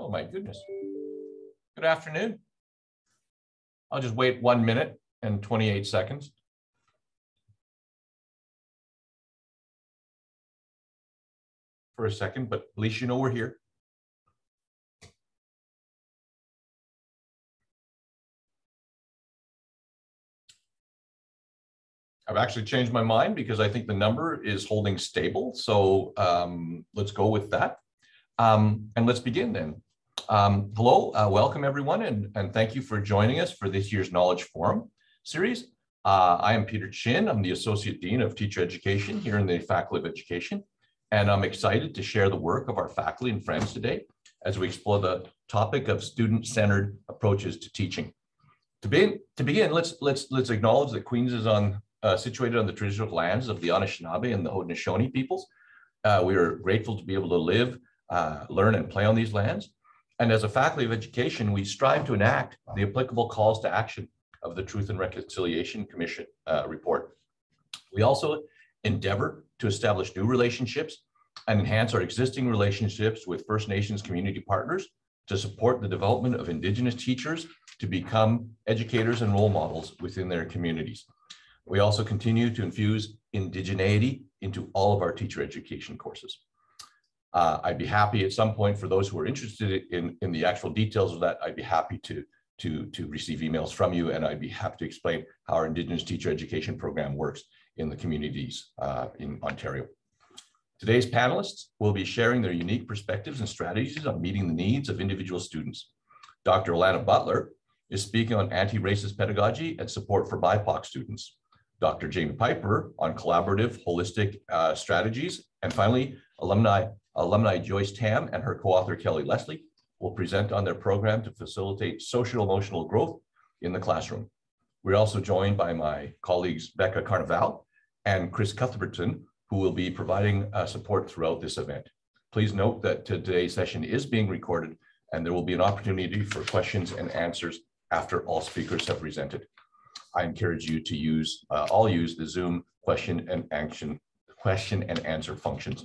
Oh my goodness. Good afternoon. I'll just wait one minute and 28 seconds. For a second, but at least you know we're here. I've actually changed my mind because I think the number is holding stable. So um, let's go with that. Um, and let's begin then. Um, hello, uh, welcome everyone, and, and thank you for joining us for this year's Knowledge Forum series. Uh, I am Peter Chin. I'm the Associate Dean of Teacher Education here in the Faculty of Education, and I'm excited to share the work of our faculty and friends today as we explore the topic of student-centered approaches to teaching. To begin, to begin, let's let's let's acknowledge that Queens is on uh, situated on the traditional lands of the Anishinaabe and the Haudenosaunee peoples. Uh, we are grateful to be able to live, uh, learn, and play on these lands. And as a faculty of education, we strive to enact the applicable calls to action of the Truth and Reconciliation Commission uh, report. We also endeavor to establish new relationships and enhance our existing relationships with First Nations community partners to support the development of Indigenous teachers to become educators and role models within their communities. We also continue to infuse indigeneity into all of our teacher education courses. Uh, I'd be happy at some point for those who are interested in, in the actual details of that, I'd be happy to, to, to receive emails from you and I'd be happy to explain how our Indigenous teacher education program works in the communities uh, in Ontario. Today's panelists will be sharing their unique perspectives and strategies on meeting the needs of individual students. Dr. Alana Butler is speaking on anti-racist pedagogy and support for BIPOC students. Dr. Jamie Pyper on collaborative holistic uh, strategies. And finally, alumni, alumni Joyce Tam and her co-author Kelly Leslie will present on their program to facilitate social emotional growth in the classroom. We're also joined by my colleagues Becca Carnival and Chris Cuthbertson, who will be providing uh, support throughout this event. Please note that today's session is being recorded and there will be an opportunity for questions and answers after all speakers have presented. I encourage you to use, uh, all use the Zoom question and action, question and answer functions.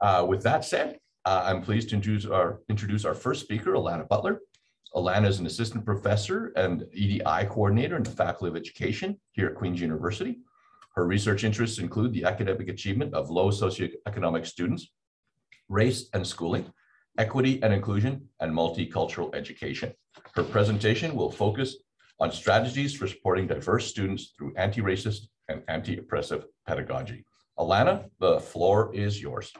Uh, with that said, uh, I'm pleased to introduce our, introduce our first speaker, Alana Butler. Alana is an assistant professor and EDI coordinator in the Faculty of Education here at Queen's University. Her research interests include the academic achievement of low socioeconomic students, race and schooling, equity and inclusion, and multicultural education. Her presentation will focus on strategies for supporting diverse students through anti-racist and anti-oppressive pedagogy. Alana, the floor is yours.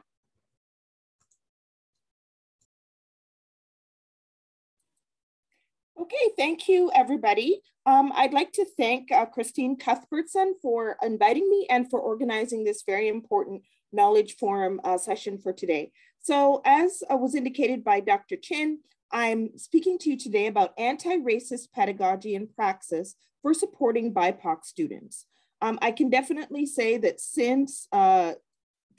Okay, thank you, everybody. Um, I'd like to thank uh, Christine Cuthbertson for inviting me and for organizing this very important knowledge forum uh, session for today. So as uh, was indicated by Dr. Chin, I'm speaking to you today about anti-racist pedagogy and praxis for supporting BIPOC students. Um, I can definitely say that since uh,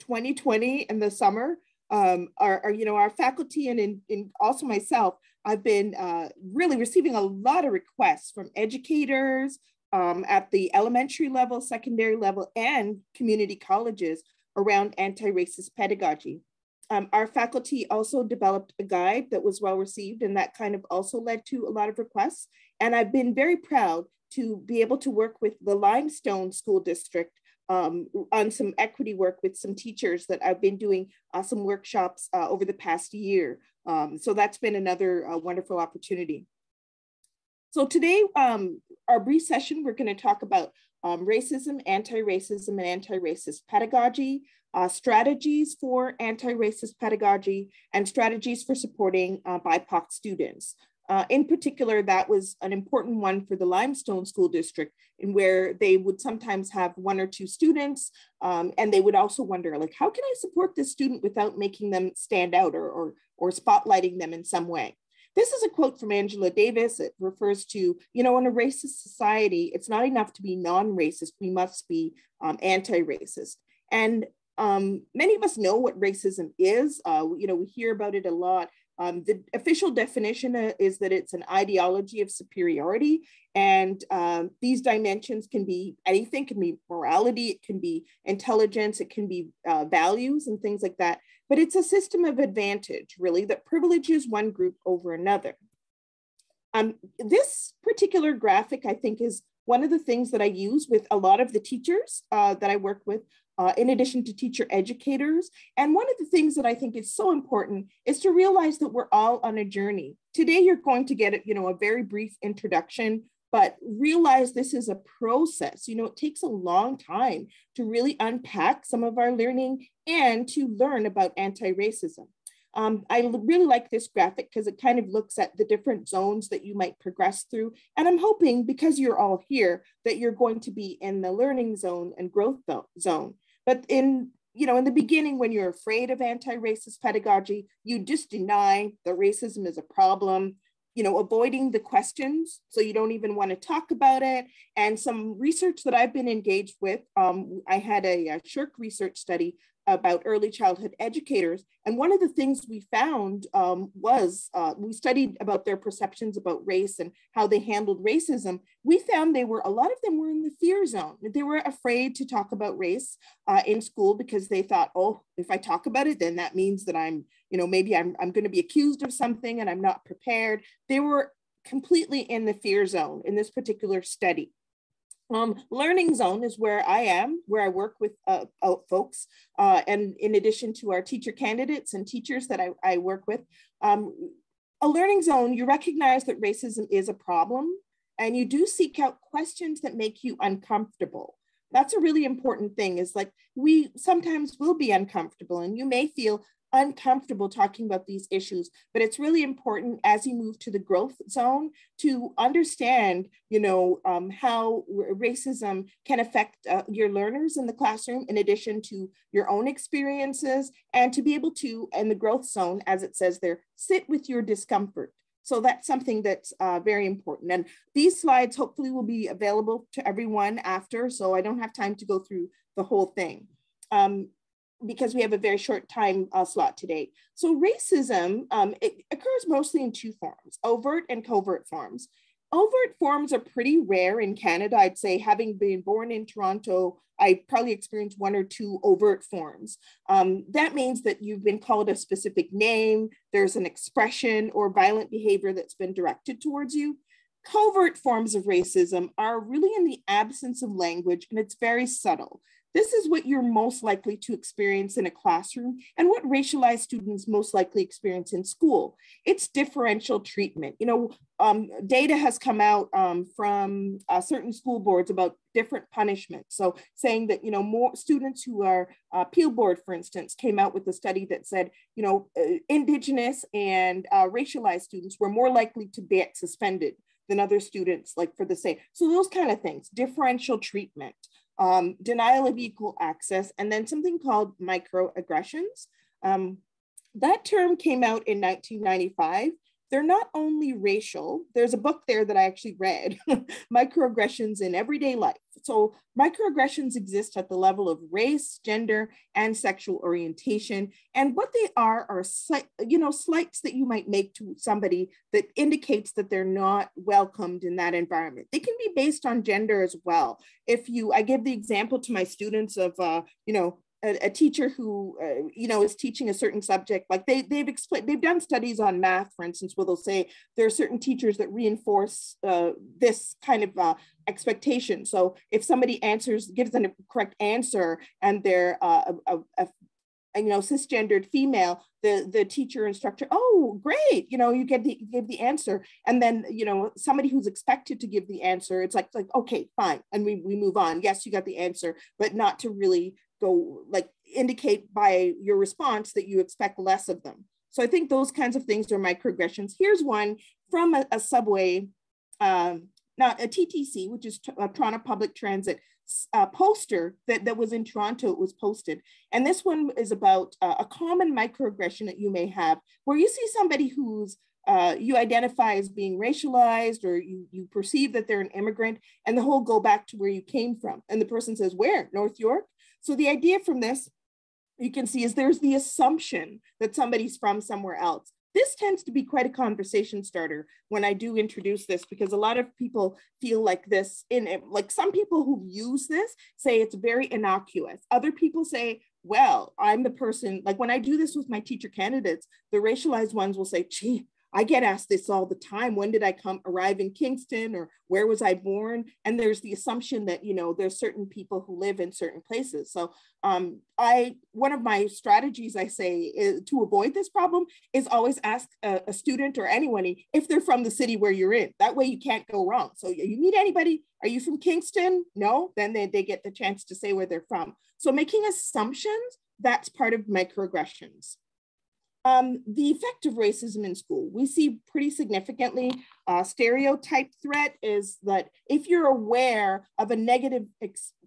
2020 in the summer, um, our, our, you know, our faculty and in, in also myself, I've been uh, really receiving a lot of requests from educators um, at the elementary level, secondary level, and community colleges around anti-racist pedagogy. Um, our faculty also developed a guide that was well received and that kind of also led to a lot of requests. And I've been very proud to be able to work with the Limestone School District um, on some equity work with some teachers that I've been doing uh, some workshops uh, over the past year. Um, so that's been another uh, wonderful opportunity. So today, um, our brief session, we're gonna talk about um, racism, anti-racism, and anti-racist pedagogy uh, strategies for anti-racist pedagogy, and strategies for supporting uh, BIPOC students. Uh, in particular, that was an important one for the Limestone School District, in where they would sometimes have one or two students, um, and they would also wonder, like, how can I support this student without making them stand out or, or, or spotlighting them in some way? This is a quote from Angela Davis. It refers to, you know, in a racist society, it's not enough to be non-racist, we must be um, anti-racist. And um, many of us know what racism is. Uh, you know, we hear about it a lot. Um, the official definition uh, is that it's an ideology of superiority, and um, these dimensions can be anything, can be morality, it can be intelligence, it can be uh, values and things like that. But it's a system of advantage, really, that privileges one group over another. Um, this particular graphic, I think, is one of the things that I use with a lot of the teachers uh, that I work with uh, in addition to teacher educators. And one of the things that I think is so important is to realize that we're all on a journey. Today, you're going to get, you know, a very brief introduction, but realize this is a process. You know, it takes a long time to really unpack some of our learning and to learn about anti-racism. Um, I really like this graphic because it kind of looks at the different zones that you might progress through. And I'm hoping because you're all here that you're going to be in the learning zone and growth zone. But in you know, in the beginning, when you're afraid of anti-racist pedagogy, you just deny that racism is a problem, you know, avoiding the questions. So you don't even want to talk about it. And some research that I've been engaged with, um, I had a, a SSHRC research study about early childhood educators. And one of the things we found um, was uh, we studied about their perceptions about race and how they handled racism. We found they were, a lot of them were in the fear zone. They were afraid to talk about race uh, in school because they thought, oh, if I talk about it, then that means that I'm, you know, maybe I'm, I'm going to be accused of something and I'm not prepared. They were completely in the fear zone in this particular study. Um, learning zone is where I am, where I work with uh, uh, folks. Uh, and in addition to our teacher candidates and teachers that I, I work with, um, a learning zone, you recognize that racism is a problem and you do seek out questions that make you uncomfortable. That's a really important thing is like we sometimes will be uncomfortable and you may feel uncomfortable talking about these issues, but it's really important as you move to the growth zone to understand, you know, um, how racism can affect uh, your learners in the classroom in addition to your own experiences and to be able to, in the growth zone, as it says there, sit with your discomfort. So that's something that's uh, very important. And these slides hopefully will be available to everyone after, so I don't have time to go through the whole thing. Um, because we have a very short time uh, slot today. So racism, um, it occurs mostly in two forms, overt and covert forms. Overt forms are pretty rare in Canada. I'd say having been born in Toronto, I probably experienced one or two overt forms. Um, that means that you've been called a specific name, there's an expression or violent behavior that's been directed towards you. Covert forms of racism are really in the absence of language and it's very subtle. This is what you're most likely to experience in a classroom and what racialized students most likely experience in school. It's differential treatment. You know, um, data has come out um, from uh, certain school boards about different punishments. So saying that, you know, more students who are uh, Peel Board, for instance, came out with a study that said, you know, uh, Indigenous and uh, racialized students were more likely to get suspended than other students like for the same. So those kind of things, differential treatment um, denial of equal access, and then something called microaggressions. Um, that term came out in 1995. They're not only racial, there's a book there that I actually read, Microaggressions in Everyday Life. So microaggressions exist at the level of race, gender, and sexual orientation. And what they are are slight, you know, slights that you might make to somebody that indicates that they're not welcomed in that environment. They can be based on gender as well. If you, I give the example to my students of, uh, you know, a, a teacher who uh, you know is teaching a certain subject like they they've explained they've done studies on math for instance where they'll say there are certain teachers that reinforce uh, this kind of uh, expectation. So if somebody answers gives them a correct answer and they're uh, a, a, a you know cisgendered female the the teacher instructor oh great you know you get the give the answer. And then you know somebody who's expected to give the answer it's like like okay fine and we, we move on. Yes you got the answer but not to really go like indicate by your response that you expect less of them. So I think those kinds of things are microaggressions. Here's one from a, a subway, um, not a TTC, which is a Toronto Public Transit uh, poster that, that was in Toronto, it was posted. And this one is about uh, a common microaggression that you may have, where you see somebody who's uh, you identify as being racialized or you, you perceive that they're an immigrant and the whole go back to where you came from. And the person says, where? North York? So the idea from this, you can see is there's the assumption that somebody's from somewhere else. this tends to be quite a conversation starter when I do introduce this because a lot of people feel like this in it. Like some people who use this say it's very innocuous. Other people say, well, I'm the person, like when I do this with my teacher candidates, the racialized ones will say, gee, I get asked this all the time. When did I come arrive in Kingston or where was I born? And there's the assumption that, you know, there's certain people who live in certain places. So um, I, one of my strategies I say is, to avoid this problem is always ask a, a, student or anyone if they're from the city where you're in. That way you can't go wrong. So you meet anybody, are you from Kingston? No, then they, they get the chance to say where they're from. So making assumptions, that's part of microaggressions. Um, the effect of racism in school, we see pretty significantly. Uh, stereotype threat is that if you're aware of a negative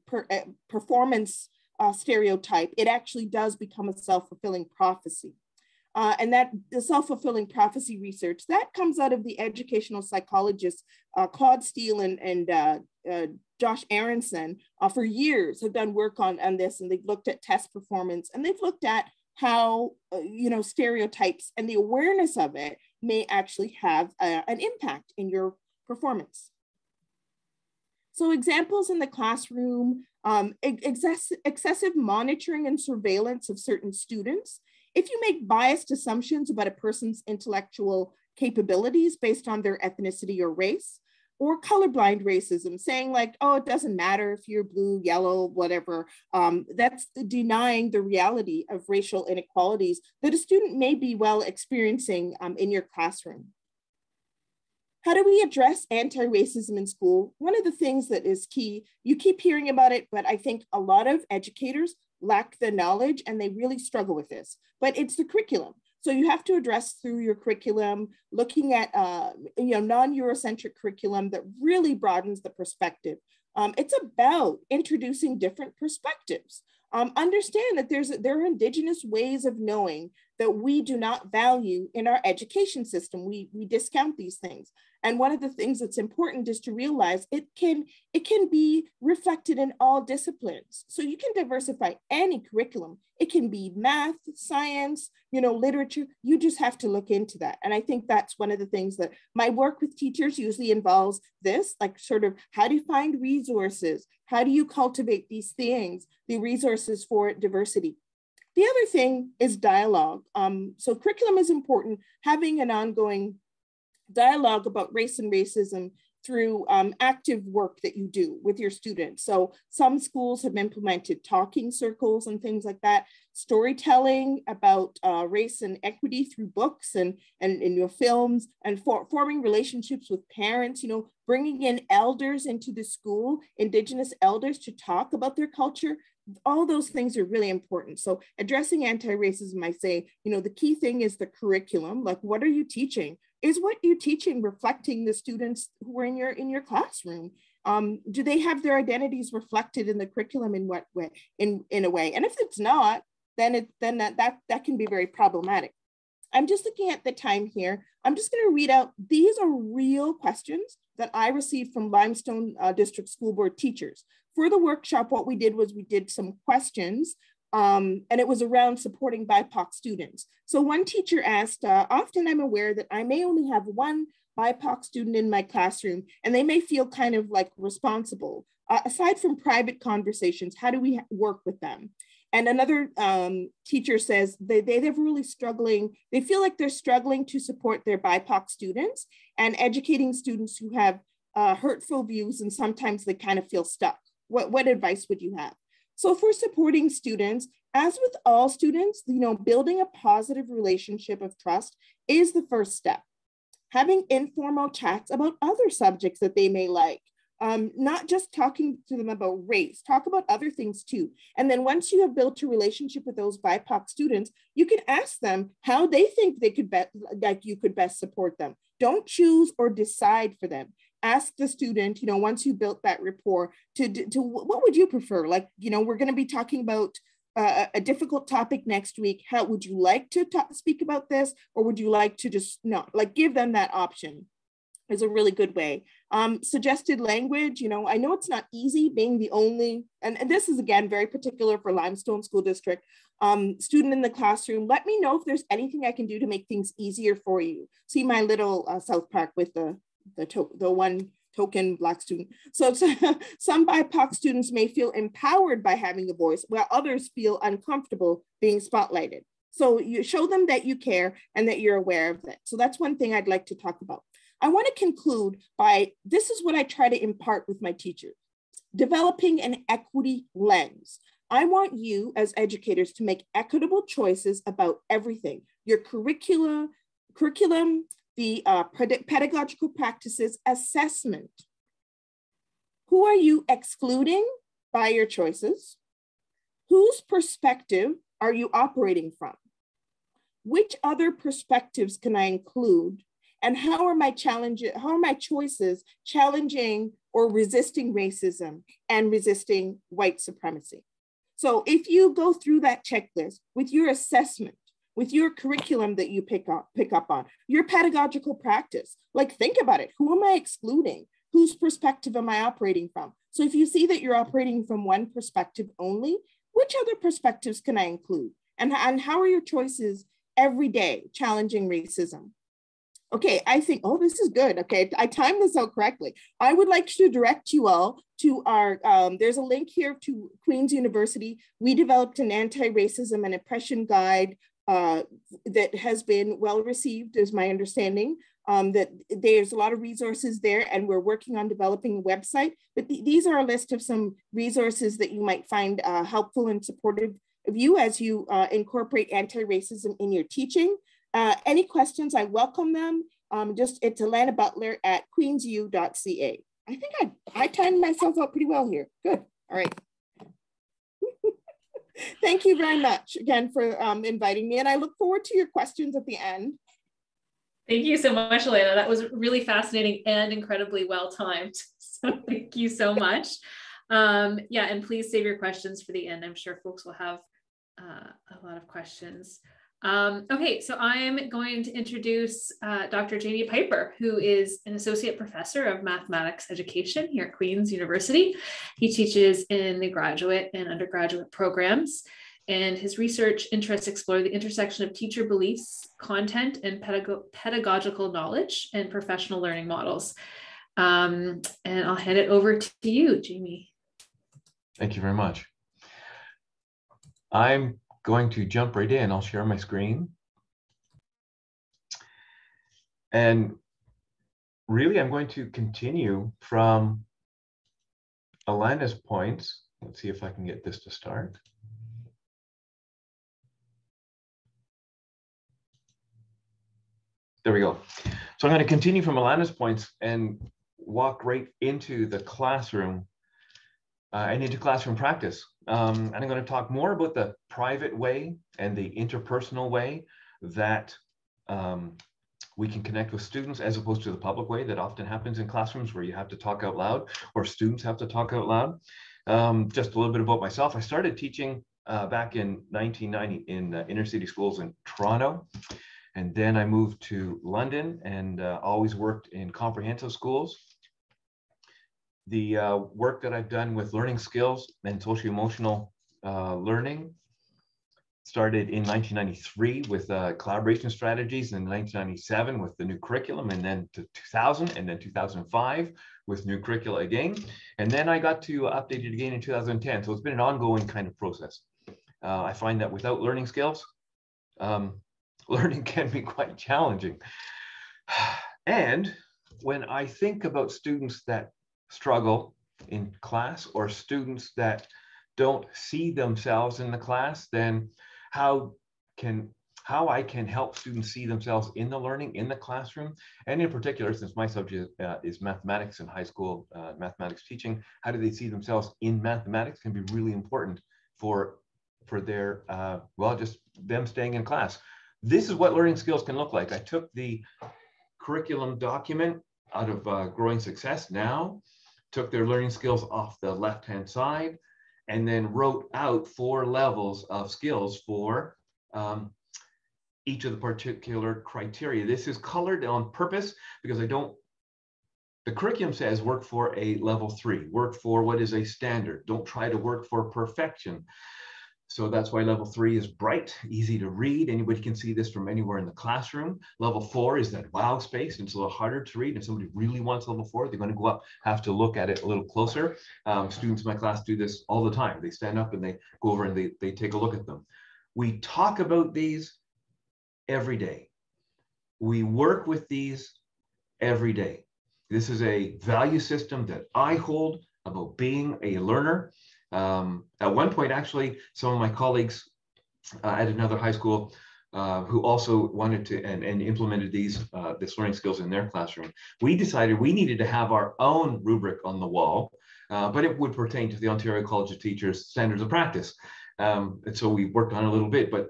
per, uh, performance uh, stereotype, it actually does become a self-fulfilling prophecy. Uh, and that the self-fulfilling prophecy research, that comes out of the educational psychologists, uh, Claude Steele and, and uh, Josh Aronson, for years have done work on, on this and they've looked at test performance and they've looked at how uh, you know stereotypes and the awareness of it may actually have uh, an impact in your performance. So examples in the classroom um, excess, excessive monitoring and surveillance of certain students. If you make biased assumptions about a person's intellectual capabilities based on their ethnicity or race or colorblind racism, saying like, oh, it doesn't matter if you're blue, yellow, whatever. Um, that's denying the reality of racial inequalities that a student may be well experiencing um, in your classroom. How do we address anti-racism in school? One of the things that is key, you keep hearing about it, but I think a lot of educators lack the knowledge and they really struggle with this, but it's the curriculum. So you have to address through your curriculum, looking at uh, you know non-Eurocentric curriculum that really broadens the perspective. Um, it's about introducing different perspectives. Um, understand that there's there are indigenous ways of knowing that we do not value in our education system. We, we discount these things. And one of the things that's important is to realize it can, it can be reflected in all disciplines. So you can diversify any curriculum. It can be math, science, you know, literature. You just have to look into that. And I think that's one of the things that my work with teachers usually involves this, like sort of how do you find resources? How do you cultivate these things, the resources for diversity? The other thing is dialogue. Um, so curriculum is important, having an ongoing dialogue about race and racism through um, active work that you do with your students. So some schools have implemented talking circles and things like that, storytelling about uh, race and equity through books and, and in your films and for, forming relationships with parents, you know, bringing in elders into the school, indigenous elders to talk about their culture all those things are really important. So addressing anti-racism, I say, you know, the key thing is the curriculum. Like, what are you teaching? Is what you're teaching reflecting the students who are in your in your classroom? Um, do they have their identities reflected in the curriculum in what way? In in a way, and if it's not, then it then that that that can be very problematic. I'm just looking at the time here. I'm just going to read out. These are real questions that I received from Limestone uh, District School Board teachers for the workshop, what we did was we did some questions um, and it was around supporting BIPOC students. So one teacher asked, uh, often I'm aware that I may only have one BIPOC student in my classroom and they may feel kind of like responsible. Uh, aside from private conversations, how do we work with them? And another um, teacher says they, they, they're really struggling, they feel like they're struggling to support their BIPOC students and educating students who have uh, hurtful views and sometimes they kind of feel stuck. What, what advice would you have? So for supporting students, as with all students, you know, building a positive relationship of trust is the first step. Having informal chats about other subjects that they may like, um, not just talking to them about race, talk about other things too. And then once you have built a relationship with those BIPOC students, you can ask them how they think they could bet like you could best support them. Don't choose or decide for them ask the student, you know, once you built that rapport to, to what would you prefer? Like, you know, we're going to be talking about uh, a difficult topic next week. How would you like to talk, speak about this? Or would you like to just not like give them that option? is a really good way. Um, suggested language, you know, I know it's not easy being the only, and, and this is again very particular for Limestone School District, um, student in the classroom. Let me know if there's anything I can do to make things easier for you. See my little uh, South Park with the, the, to the one token Black student. So some BIPOC students may feel empowered by having a voice, while others feel uncomfortable being spotlighted. So you show them that you care and that you're aware of it. So that's one thing I'd like to talk about. I want to conclude by this is what I try to impart with my teachers developing an equity lens. I want you as educators to make equitable choices about everything your curricula, curriculum, the uh, pedagogical practices assessment. Who are you excluding by your choices? Whose perspective are you operating from? Which other perspectives can I include and how are my challenges how are my choices challenging or resisting racism and resisting white supremacy so if you go through that checklist with your assessment with your curriculum that you pick up pick up on your pedagogical practice like think about it who am i excluding whose perspective am i operating from so if you see that you're operating from one perspective only which other perspectives can i include and, and how are your choices every day challenging racism Okay, I think, oh, this is good. Okay, I timed this out correctly. I would like to direct you all to our, um, there's a link here to Queen's University. We developed an anti-racism and oppression guide uh, that has been well received, is my understanding. Um, that there's a lot of resources there and we're working on developing a website, but th these are a list of some resources that you might find uh, helpful and supportive of you as you uh, incorporate anti-racism in your teaching. Uh, any questions, I welcome them. Um, just it's Alana Butler at queensu.ca. I think I, I timed myself up pretty well here. Good. All right. Thank you very much again for um, inviting me. And I look forward to your questions at the end. Thank you so much, Elena. That was really fascinating and incredibly well timed. So thank you so much. Um, yeah, and please save your questions for the end. I'm sure folks will have uh, a lot of questions. Um, okay, so I'm going to introduce uh, Dr. Jamie Pyper, who is an associate professor of mathematics education here at Queen's University. He teaches in the graduate and undergraduate programs, and his research interests explore the intersection of teacher beliefs, content, and pedag pedagogical knowledge and professional learning models. Um, and I'll hand it over to you, Jamie. Thank you very much. I'm going to jump right in. I'll share my screen. And really, I'm going to continue from Alana's points. Let's see if I can get this to start. There we go. So I'm going to continue from Alana's points and walk right into the classroom uh, and into classroom practice. Um, and I'm going to talk more about the private way and the interpersonal way that um, we can connect with students as opposed to the public way that often happens in classrooms where you have to talk out loud or students have to talk out loud. Um, just a little bit about myself. I started teaching uh, back in 1990 in uh, inner city schools in Toronto. And then I moved to London and uh, always worked in comprehensive schools the uh, work that I've done with learning skills and social emotional uh, learning started in 1993 with uh, collaboration strategies, in 1997 with the new curriculum, and then to 2000, and then 2005 with new curricula again. And then I got to update it again in 2010. So it's been an ongoing kind of process. Uh, I find that without learning skills, um, learning can be quite challenging. And when I think about students that struggle in class or students that don't see themselves in the class, then how can how I can help students see themselves in the learning in the classroom, and in particular, since my subject uh, is mathematics and high school uh, mathematics teaching, how do they see themselves in mathematics can be really important for for their uh, well, just them staying in class. This is what learning skills can look like. I took the curriculum document out of uh, Growing Success now, took their learning skills off the left-hand side, and then wrote out four levels of skills for um, each of the particular criteria. This is colored on purpose because I don't the curriculum says work for a level three, work for what is a standard. Don't try to work for perfection. So that's why level three is bright, easy to read. Anybody can see this from anywhere in the classroom. Level four is that wow space. And it's a little harder to read. If somebody really wants level four, they're going to go up, have to look at it a little closer. Um, students in my class do this all the time. They stand up and they go over and they, they take a look at them. We talk about these every day. We work with these every day. This is a value system that I hold about being a learner. Um, at one point, actually, some of my colleagues uh, at another high school uh, who also wanted to and, and implemented these uh, this learning skills in their classroom, we decided we needed to have our own rubric on the wall, uh, but it would pertain to the Ontario College of Teachers standards of practice. Um, and so we worked on a little bit, but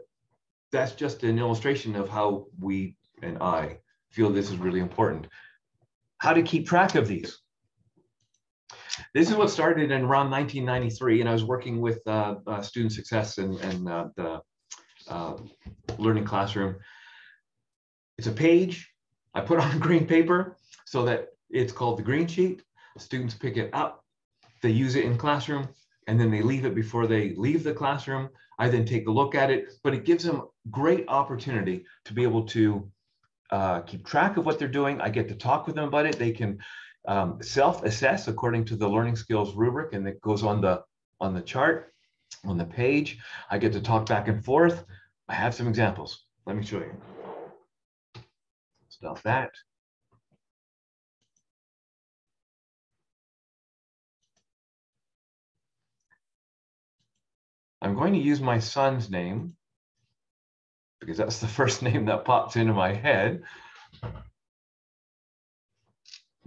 that's just an illustration of how we and I feel this is really important how to keep track of these. This is what started in around 1993, and I was working with uh, uh, student success and, and uh, the uh, learning classroom. It's a page I put on green paper so that it's called the green sheet. Students pick it up, they use it in classroom, and then they leave it before they leave the classroom. I then take a look at it, but it gives them great opportunity to be able to uh, keep track of what they're doing. I get to talk with them about it. They can um, self-assess according to the learning skills rubric, and it goes on the on the chart on the page. I get to talk back and forth. I have some examples. Let me show you. Stop that. I'm going to use my son's name because that's the first name that pops into my head.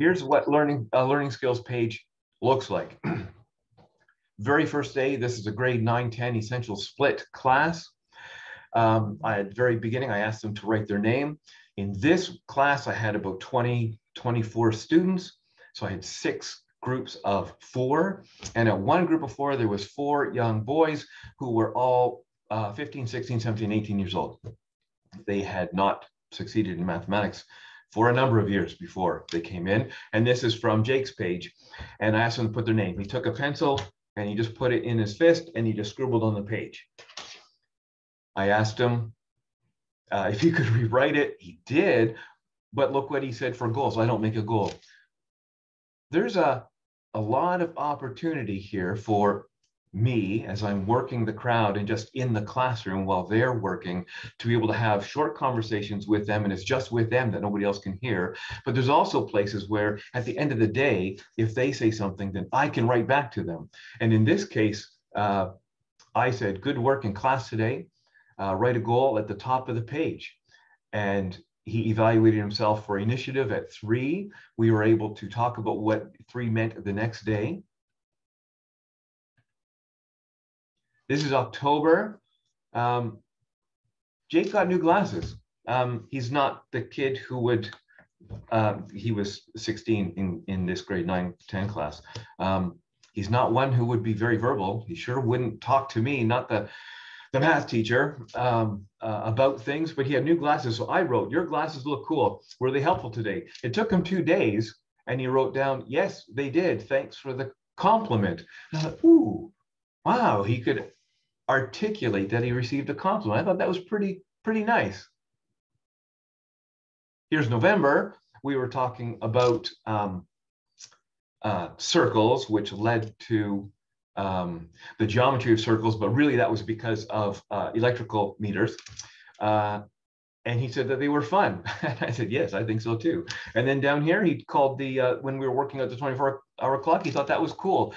Here's what learning a learning skills page looks like. Very first day, this is a grade 9, 10 essential split class. Um, I, at the very beginning, I asked them to write their name. In this class, I had about 20, 24 students. So I had six groups of four. And at one group of four, there was four young boys who were all uh, 15, 16, 17, 18 years old. They had not succeeded in mathematics for a number of years before they came in. And this is from Jake's page. And I asked him to put their name. He took a pencil and he just put it in his fist and he just scribbled on the page. I asked him uh, if he could rewrite it. He did. But look what he said for goals. I don't make a goal. There's a, a lot of opportunity here for me as I'm working the crowd and just in the classroom while they're working to be able to have short conversations with them and it's just with them that nobody else can hear. But there's also places where at the end of the day, if they say something, then I can write back to them. And in this case, uh, I said, good work in class today. Uh, write a goal at the top of the page. And he evaluated himself for initiative at three. We were able to talk about what three meant the next day. This is October. Um, Jake got new glasses. Um, he's not the kid who would, uh, he was 16 in, in this grade 9, 10 class. Um, he's not one who would be very verbal. He sure wouldn't talk to me, not the, the math teacher, um, uh, about things, but he had new glasses. So I wrote, Your glasses look cool. Were they helpful today? It took him two days and he wrote down, Yes, they did. Thanks for the compliment. Ooh, wow, he could articulate that he received a compliment. I thought that was pretty, pretty nice. Here's November. We were talking about um, uh, circles, which led to um, the geometry of circles, but really that was because of uh, electrical meters. Uh, and he said that they were fun. and I said, yes, I think so too. And then down here, he called the, uh, when we were working at the 24 hour clock, he thought that was cool.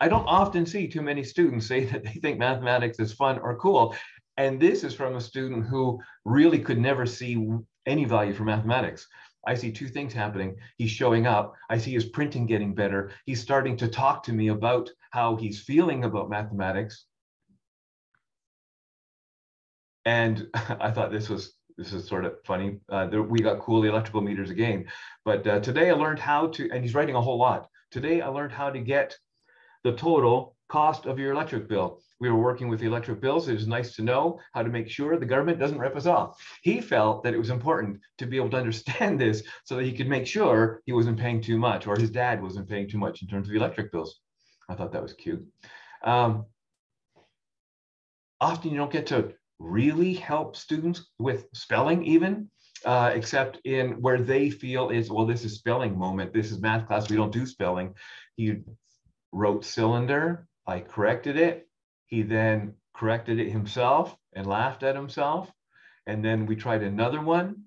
I don't often see too many students say that they think mathematics is fun or cool. And this is from a student who really could never see any value for mathematics. I see two things happening. He's showing up. I see his printing getting better. He's starting to talk to me about how he's feeling about mathematics. And I thought this was this is sort of funny. Uh, there, we got cool electrical meters again. But uh, today I learned how to, and he's writing a whole lot. Today I learned how to get the total cost of your electric bill. We were working with the electric bills. It was nice to know how to make sure the government doesn't rip us off. He felt that it was important to be able to understand this so that he could make sure he wasn't paying too much or his dad wasn't paying too much in terms of electric bills. I thought that was cute. Um, often you don't get to really help students with spelling even uh, except in where they feel is well this is spelling moment this is math class we don't do spelling he wrote cylinder i corrected it he then corrected it himself and laughed at himself and then we tried another one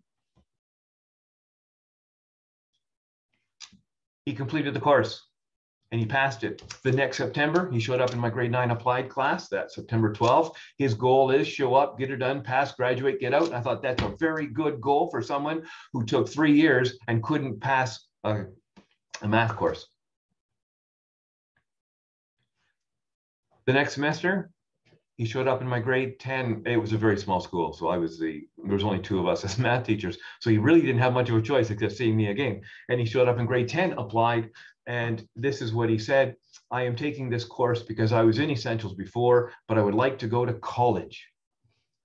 he completed the course and he passed it. The next September, he showed up in my grade nine applied class, that September 12th. His goal is show up, get it done, pass, graduate, get out. And I thought that's a very good goal for someone who took three years and couldn't pass a, a math course. The next semester, he showed up in my grade 10. It was a very small school. So I was the, there was only two of us as math teachers. So he really didn't have much of a choice except seeing me again. And he showed up in grade 10, applied, and this is what he said I am taking this course because I was in Essentials before, but I would like to go to college.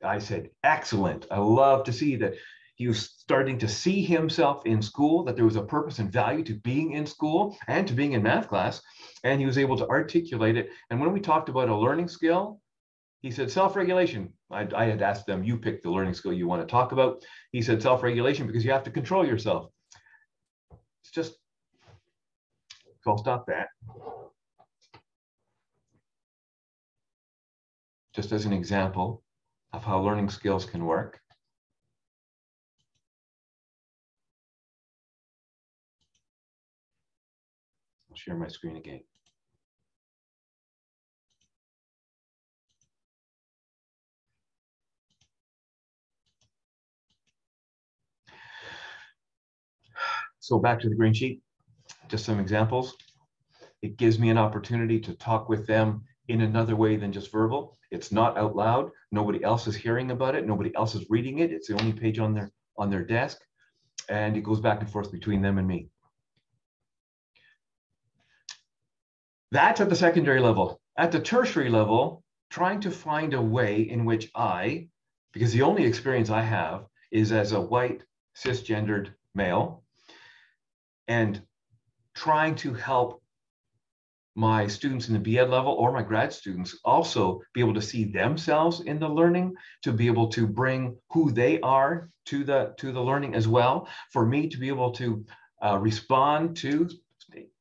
I said, Excellent. I love to see that he was starting to see himself in school, that there was a purpose and value to being in school and to being in math class. And he was able to articulate it. And when we talked about a learning skill, he said self regulation. I, I, had asked them, you pick the learning skill you want to talk about. He said self regulation because you have to control yourself. It's just so I'll stop that. Just as an example of how learning skills can work. Share my screen again. So back to the green sheet just some examples. It gives me an opportunity to talk with them in another way than just verbal. It's not out loud. Nobody else is hearing about it. Nobody else is reading it. It's the only page on their on their desk. And it goes back and forth between them and me. That's at the secondary level. At the tertiary level, trying to find a way in which I, because the only experience I have is as a white cisgendered male, and trying to help my students in the B.Ed level or my grad students also be able to see themselves in the learning, to be able to bring who they are to the to the learning as well. For me to be able to uh, respond to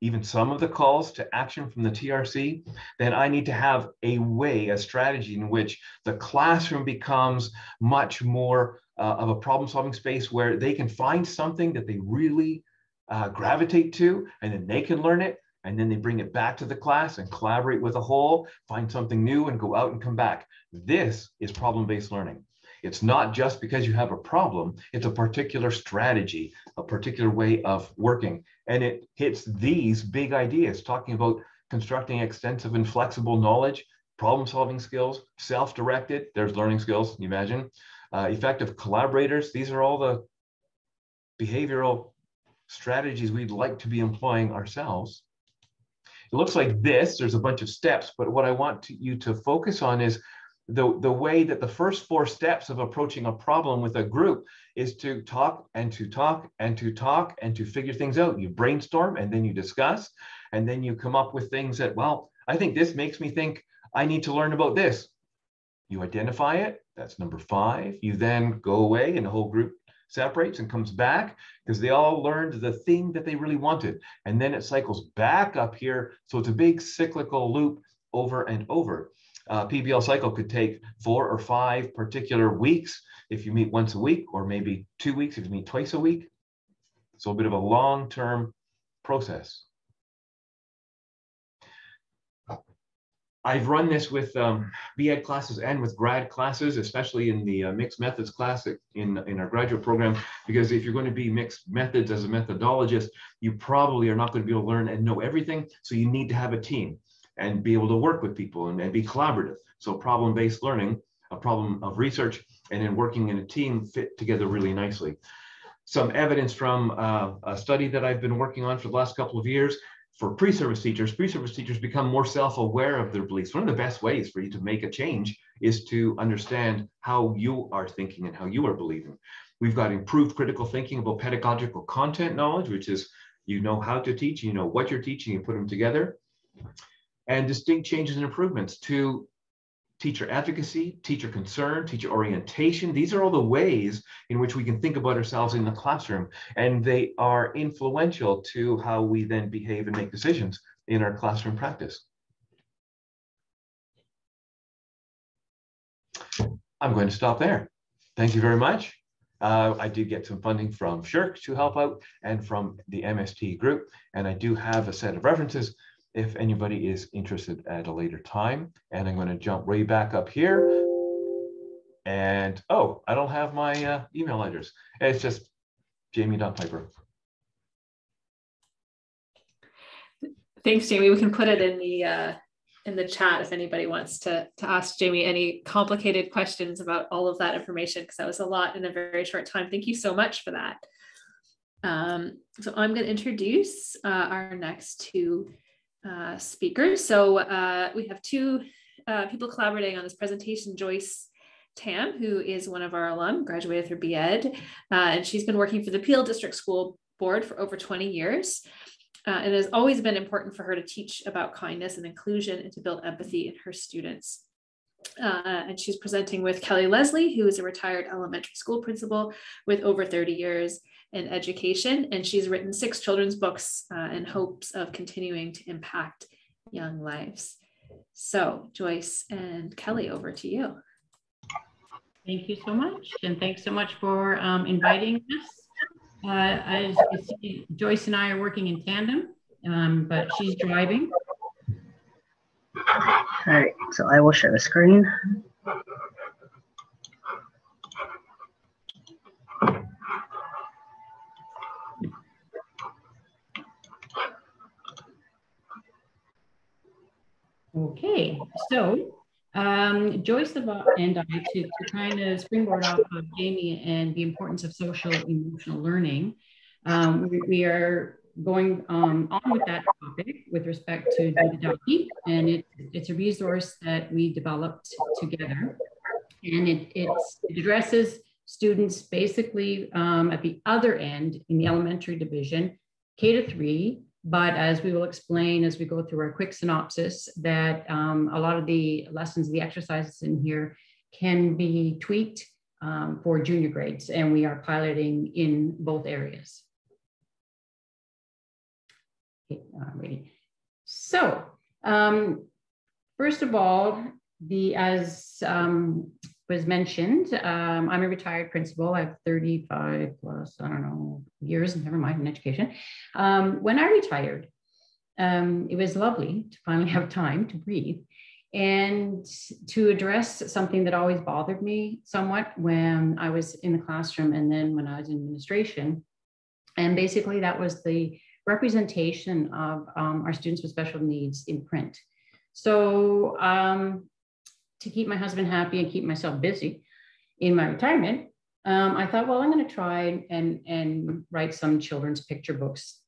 even some of the calls to action from the TRC, then I need to have a way, a strategy in which the classroom becomes much more uh, of a problem solving space where they can find something that they really uh, gravitate to, and then they can learn it, and then they bring it back to the class and collaborate with a whole, find something new, and go out and come back. This is problem based learning. It's not just because you have a problem, it's a particular strategy, a particular way of working. And it hits these big ideas, talking about constructing extensive and flexible knowledge, problem solving skills, self directed, there's learning skills, you imagine, uh, effective collaborators. These are all the behavioral strategies we'd like to be employing ourselves. It looks like this, there's a bunch of steps, but what I want to, you to focus on is the, the way that the first four steps of approaching a problem with a group is to talk and to talk and to talk and to figure things out. You brainstorm and then you discuss, and then you come up with things that, well, I think this makes me think I need to learn about this. You identify it, that's number five. You then go away and the whole group separates and comes back because they all learned the thing that they really wanted. And then it cycles back up here. So it's a big cyclical loop over and over. Uh, PBL cycle could take four or five particular weeks if you meet once a week, or maybe two weeks if you meet twice a week. So a bit of a long term process. I've run this with um, B.Ed classes and with grad classes, especially in the uh, mixed methods class in, in our graduate program, because if you're going to be mixed methods as a methodologist, you probably are not going to be able to learn and know everything. So you need to have a team and be able to work with people and, and be collaborative. So problem-based learning, a problem of research, and then working in a team fit together really nicely. Some evidence from uh, a study that I've been working on for the last couple of years for pre-service teachers, pre-service teachers become more self-aware of their beliefs. One of the best ways for you to make a change is to understand how you are thinking and how you are believing. We've got improved critical thinking about pedagogical content knowledge, which is you know how to teach, you know what you're teaching, you put them together. And distinct changes and improvements to teacher advocacy, teacher concern, teacher orientation. These are all the ways in which we can think about ourselves in the classroom, and they are influential to how we then behave and make decisions in our classroom practice. I'm going to stop there. Thank you very much. Uh, I did get some funding from SSHRC to help out and from the MST group, and I do have a set of references if anybody is interested at a later time. And I'm going to jump way back up here. And oh, I don't have my uh, email address. It's just jamie.pyper. Thanks, Jamie. We can put it in the uh, in the chat if anybody wants to to ask Jamie any complicated questions about all of that information because that was a lot in a very short time. Thank you so much for that. Um, so I'm going to introduce uh, our next two uh, speakers. So uh, we have two uh, people collaborating on this presentation, Joyce Tam, who is one of our alum, graduated through BEd, uh, and she's been working for the Peel District School Board for over 20 years. Uh, it has always been important for her to teach about kindness and inclusion and to build empathy in her students. Uh, and she's presenting with Kelly Leslie, who is a retired elementary school principal with over 30 years in education. And she's written six children's books uh, in hopes of continuing to impact young lives. So, Joyce and Kelly, over to you. Thank you so much. And thanks so much for um, inviting us. Uh, as you see, Joyce and I are working in tandem, um, but she's driving. All right, so I will share the screen. Okay, so um, Joyce and I, to, to kind of springboard off of Jamie and the importance of social emotional learning, um, we, we, are going um, on with that topic with respect to DAKI and it, it's a resource that we developed together. And it, it addresses students basically um, at the other end in the elementary division, K to three, but as we will explain as we go through our quick synopsis, that um, a lot of the lessons, the exercises in here can be tweaked um, for junior grades, and we are piloting in both areas. Okay, ready. So, um, first of all, the as um, was mentioned, um, I'm a retired principal. I have 35 plus, I don't know, years, never mind, in education. Um, when I retired, um, it was lovely to finally have time to breathe and to address something that always bothered me somewhat when I was in the classroom and then when I was in administration. And basically, that was the representation of um, our students with special needs in print. So, um, to keep my husband happy and keep myself busy in my retirement, um, I thought, well, I'm going to try and, and write some children's picture books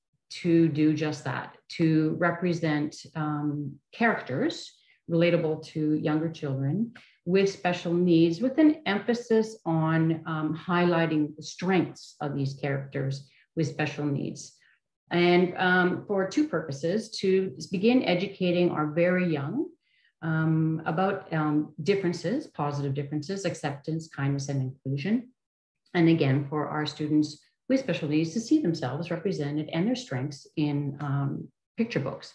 to do just that, to represent um, characters relatable to younger children with special needs, with an emphasis on um, highlighting the strengths of these characters with special needs. And um, for two purposes to begin educating our very young um, about um, differences, positive differences, acceptance, kindness, and inclusion. And again, for our students with special needs to see themselves represented and their strengths in um, picture books.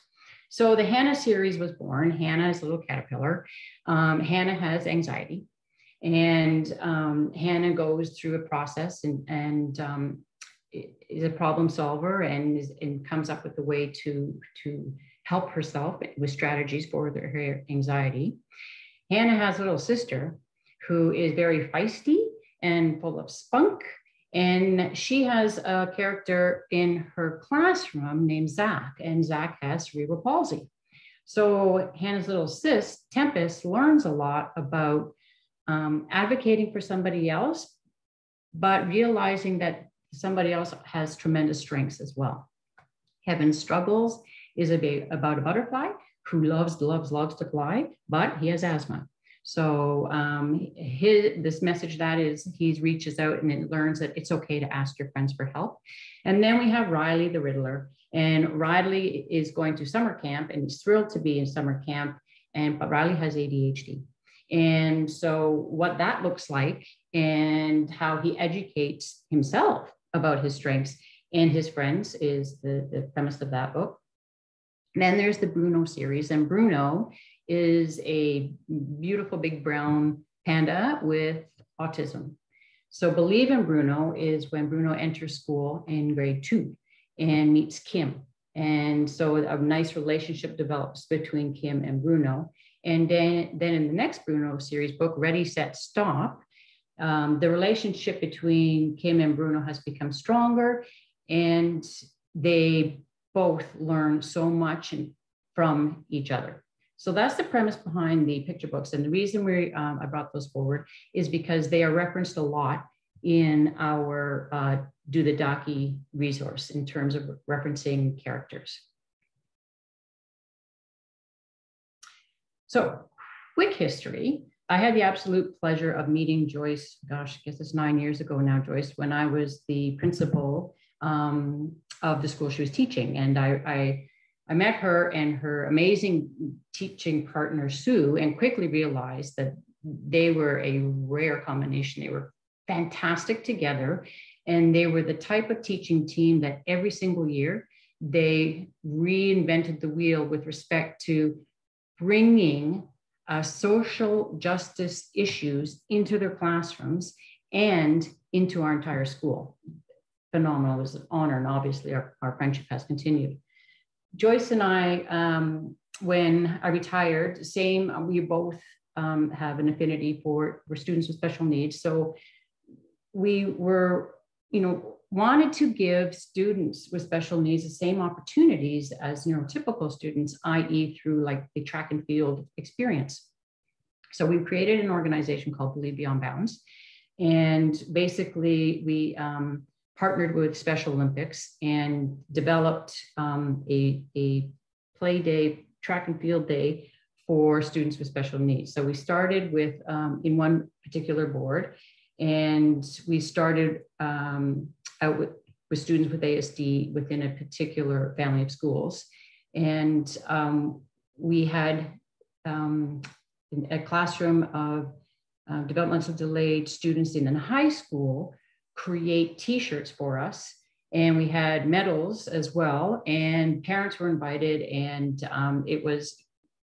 So the Hannah series was born. Hannah is a little caterpillar. Um, Hannah has anxiety, and um, Hannah goes through a process and, and um, is a problem solver and, is, and comes up with a way to, to help herself with strategies for her anxiety. Hannah has a little sister who is very feisty and full of spunk. And she has a character in her classroom named Zach, and Zach has cerebral palsy. So Hannah's little sis, Tempest, learns a lot about um, advocating for somebody else, but realizing that somebody else has tremendous strengths as well. Kevin struggles is about a butterfly who loves, loves, loves to fly, but he has asthma. So um, his, this message that is, he reaches out and it learns that it's okay to ask your friends for help. And then we have Riley the Riddler. And Riley is going to summer camp and he's thrilled to be in summer camp. And but Riley has ADHD. And so what that looks like and how he educates himself about his strengths and his friends is the, the premise of that book. And then there's the Bruno series, and Bruno is a beautiful big brown panda with autism. So Believe in Bruno is when Bruno enters school in grade two and meets Kim. And so a nice relationship develops between Kim and Bruno. And then, then in the next Bruno series book, Ready, Set, Stop, um, the relationship between Kim and Bruno has become stronger and they both learn so much from each other. So that's the premise behind the picture books. And the reason we um, I brought those forward is because they are referenced a lot in our uh, Do the DAKI resource in terms of referencing characters. So quick history. I had the absolute pleasure of meeting Joyce, gosh, I guess it's nine years ago now, Joyce, when I was the principal um, of the school she was teaching. And I, I, I met her and her amazing teaching partner, Sue, and quickly realized that they were a rare combination. They were fantastic together. And they were the type of teaching team that every single year they reinvented the wheel with respect to bringing uh, social justice issues into their classrooms and into our entire school. Phenomenal. It was an honor, and obviously our, our friendship has continued. Joyce and I, um, when I retired, same, we both um, have an affinity for, for students with special needs. So we were, you know, wanted to give students with special needs the same opportunities as neurotypical students, i.e. through like the track and field experience. So we created an organization called Believe Beyond Bounds. And basically we um, partnered with Special Olympics and developed um, a, a play day, track and field day for students with special needs. So we started with um, in one particular board and we started um, out with, with students with ASD within a particular family of schools. And um, we had um, a classroom of uh, developmental delayed students in a high school create t-shirts for us and we had medals as well and parents were invited and um, it was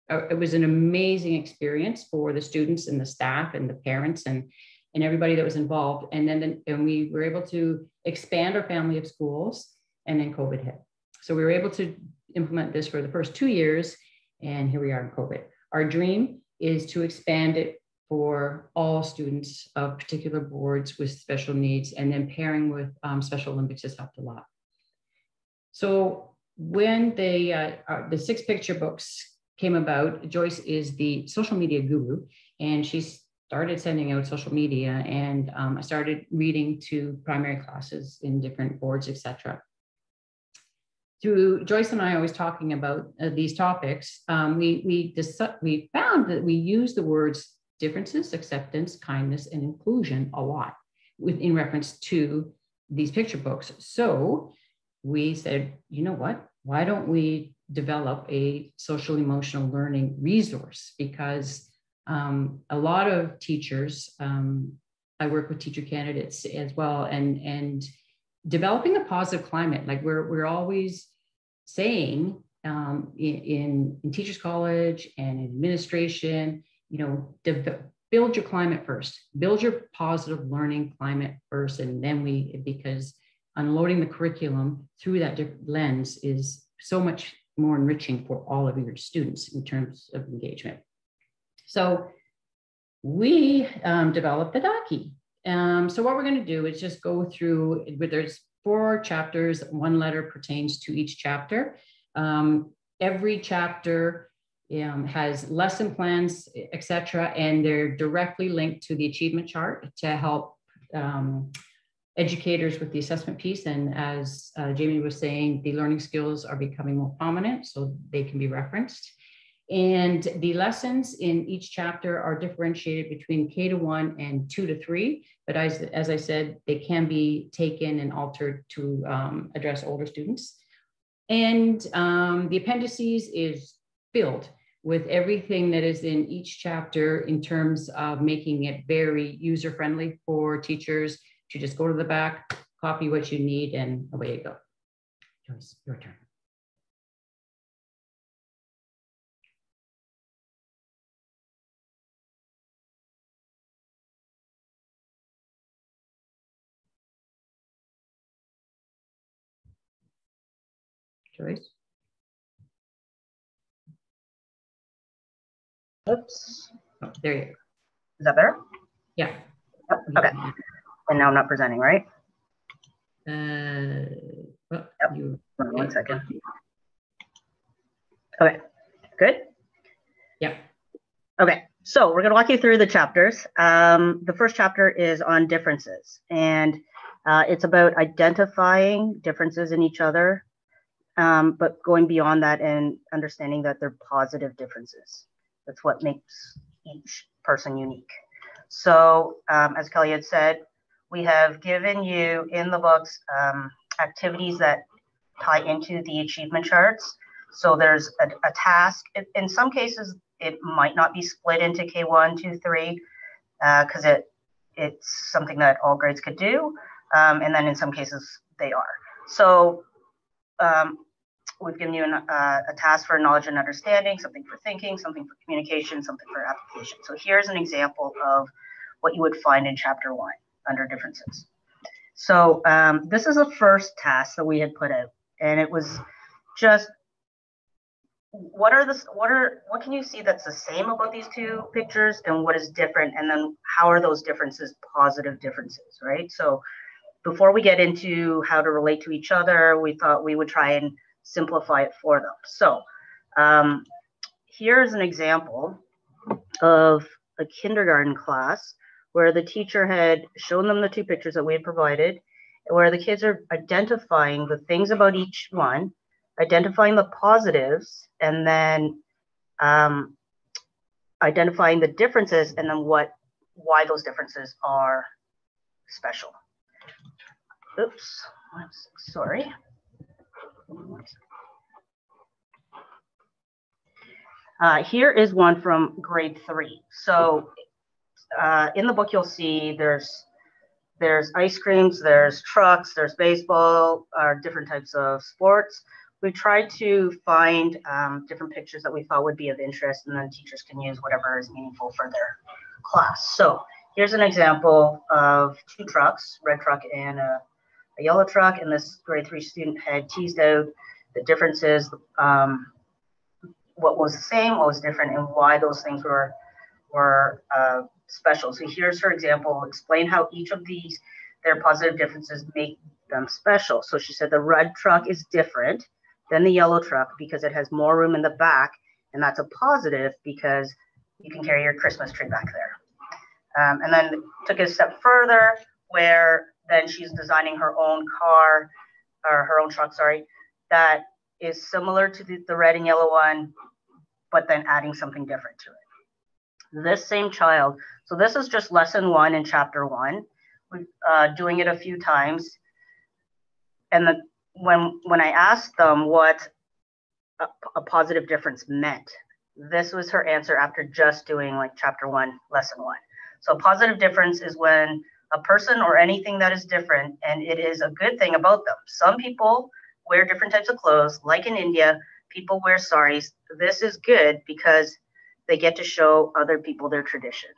uh, it was an amazing experience for the students and the staff and the parents and and everybody that was involved. And then and we were able to expand our family of schools and then COVID hit. So we were able to implement this for the first two years and here we are in COVID. Our dream is to expand it for all students of particular boards with special needs and then pairing with um, Special Olympics has helped a lot. So when they, uh, uh, the six picture books came about, Joyce is the social media guru and she started sending out social media and um, I started reading to primary classes in different boards, etc. Through Joyce and I always talking about uh, these topics, um, we, we, we found that we use the words differences, acceptance, kindness, and inclusion a lot with, in reference to these picture books. So we said, you know what, why don't we develop a social emotional learning resource? Because um, a lot of teachers, um, I work with teacher candidates as well, and and developing a positive climate. Like we're we're always saying um, in, in teachers college and in administration, you know, de- build your climate first, build your positive learning climate first, and then we because unloading the curriculum through that lens is so much more enriching for all of your students in terms of engagement. So we um, developed the DAKI. Um, so what we're going to do is just go through, there's four chapters, one letter pertains to each chapter. Um, every chapter um, has lesson plans, etc., and they're directly linked to the achievement chart to help um, educators with the assessment piece. And as uh, Jamie was saying, the learning skills are becoming more prominent, so they can be referenced. And the lessons in each chapter are differentiated between K to one and two to three. But as, as I said, they can be taken and altered to um, address older students. And um, the appendices is filled with everything that is in each chapter in terms of making it very user friendly for teachers to just go to the back, copy what you need, and away you go. Joyce, your turn. Joyce? Oops. Oh, there you go. Is that better? Yeah. Yep, Okay. And now I'm not presenting, right? Uh, well, Yep. you, on One second. Okay, good. yeah. Okay, so we're going to walk you through the chapters. Um, the first chapter is on differences, and uh, it's about identifying differences in each other, um, but going beyond that and understanding that they're positive differences. That's what makes each person unique. So, um, as Kelly had said, we have given you in the books um, activities that tie into the achievement charts. So there's a, a task. In, some cases, it might not be split into K1, 2, 3, because it it's something that all grades could do. Um, and then in some cases, they are. So um, we've given you an, uh, a task for knowledge and understanding, something for thinking, something for communication, something for application. So here's an example of what you would find in chapter one under differences. So um, this is the first task that we had put out, and it was just what are the what are what can you see that's the same about these two pictures and what is different and then how are those differences positive differences right so before we get into how to relate to each other we thought we would try and simplify it for them so um, here's an example of a kindergarten class where the teacher had shown them the two pictures that we had provided where the kids are identifying the things about each one identifying the positives and then um, identifying the differences and then what why those differences are special. Oops, sorry. Uh, here is one from grade three. So uh, in the book, you'll see there's there's ice creams, there's trucks, there's baseball, uh, different types of sports we tried to find um, different pictures that we thought would be of interest and then teachers can use whatever is meaningful for their class. So here's an example of two trucks, red truck and a, a yellow truck. And this grade three student had teased out the differences, um, what was the same, what was different, and why those things were, were uh, special. So here's her example, explain how each of these, their positive differences make them special. So she said the red truck is different than the yellow truck because it has more room in the back. And that's a positive because you can carry your Christmas tree back there. Um, and then took it a step further where then she's designing her own car or her own truck, sorry, that is similar to the, the red and yellow one, but then adding something different to it. This same child, so this is just lesson one in chapter one. Uh, doing it a few times. And the when when I asked them what a, a, positive difference meant, this was her answer after just doing like chapter one, lesson one. So positive difference is when a person or anything that is different and it is a good thing about them. Some people wear different types of clothes, like in India, people wear saris. This is good because they get to show other people their tradition.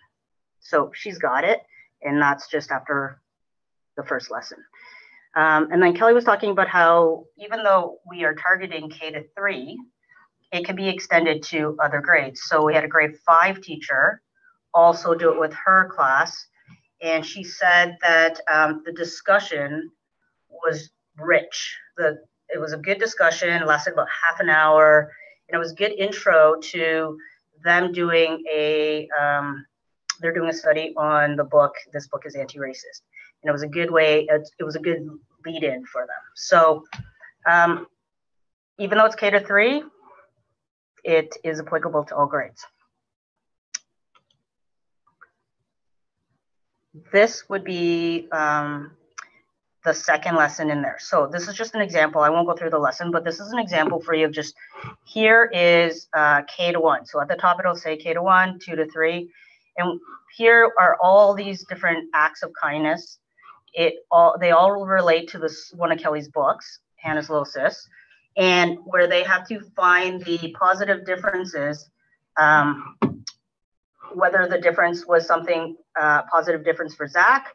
So she's got it, and that's just after the first lesson. Um, and then Kelly was talking about how even though we are targeting K to three, it can be extended to other grades. So we had a grade five teacher also do it with her class. And she said that um, the discussion was rich. The, it was a good discussion, lasted about half an hour. And it was a good intro to them doing a, um, they're doing a study on the book. This book is anti-racist, and it was a good way. It, it was a good lead-in for them. So, um, even though it's K to three, it is applicable to all grades. This would be um, the second lesson in there. So this is just an example. I won't go through the lesson, but this is an example for you of just here is uh, K to one. So at the top, it'll say K to one, two to three. And here are all these different acts of kindness. It all they all relate to this one of Kelly's books, Hannah's Little Sis, and where they have to find the positive differences, um, whether the difference was something uh, positive difference for Zach,